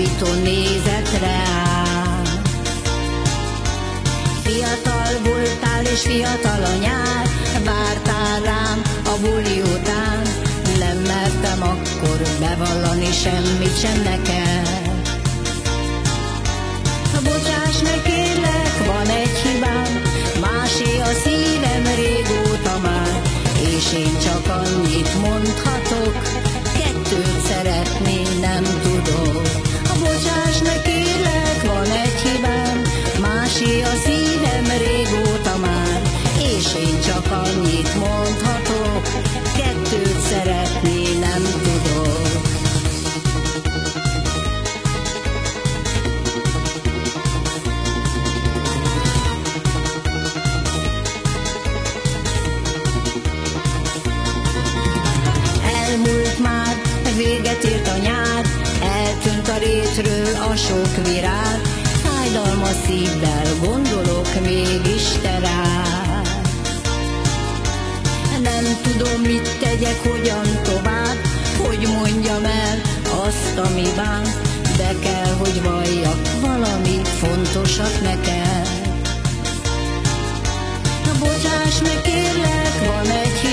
csábító nézetre áll. Fiatal voltál és fiatal a nyár, vártál rám a buli után, nem mertem akkor bevallani semmit sem neked. Rétről a sok virág, fájdalmas szívvel gondolok mégis te rád. Nem tudom, mit tegyek, hogyan tovább, hogy mondjam el azt, ami bán, de kell, hogy valljak valami fontosat neked. Bocsáss meg, kérlek, van egy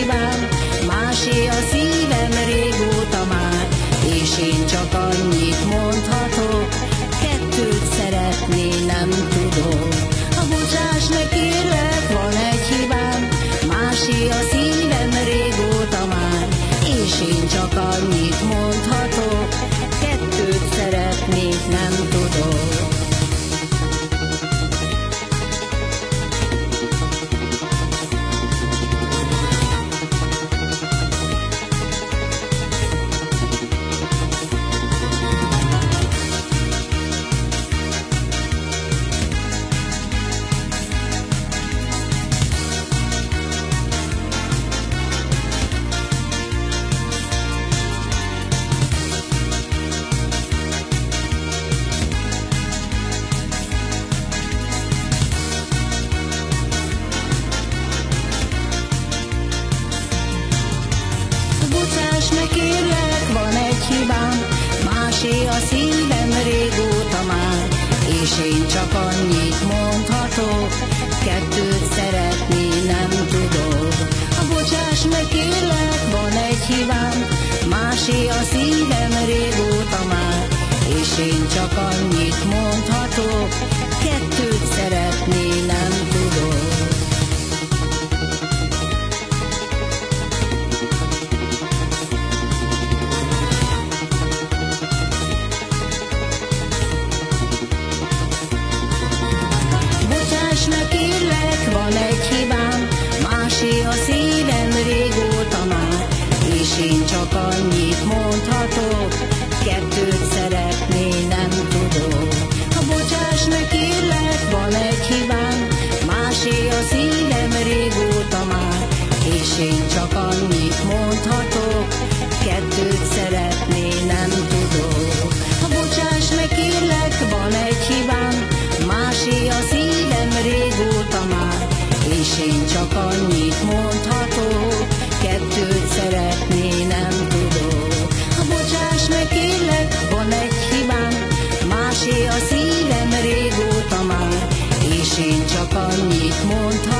tudok. A bocsáss meg, kérlek, van egy hibám, másé a szívem régóta már, és én csak annyit mondhatok, Meg, kérlek, van egy hibám, másé a szívem régóta már, és én csak annyit mondhatok, kettőt szeretni nem tudok. A bocsáss meg, kérlek, van egy hibám, másé a szívem régóta már, és én csak annyit mondhatok, Meg, kérlek, van egy hibám, másé a szívem régóta már, és én csak annyit mondhatok, kettőt szeretni nem tudok. Ha bocsáss meg, kérlek, van egy hibám, másé a szívem régóta már, és én csak annyit mondhatok, kettőt szeretni másé a szívem régóta már, és én csak annyit szeretni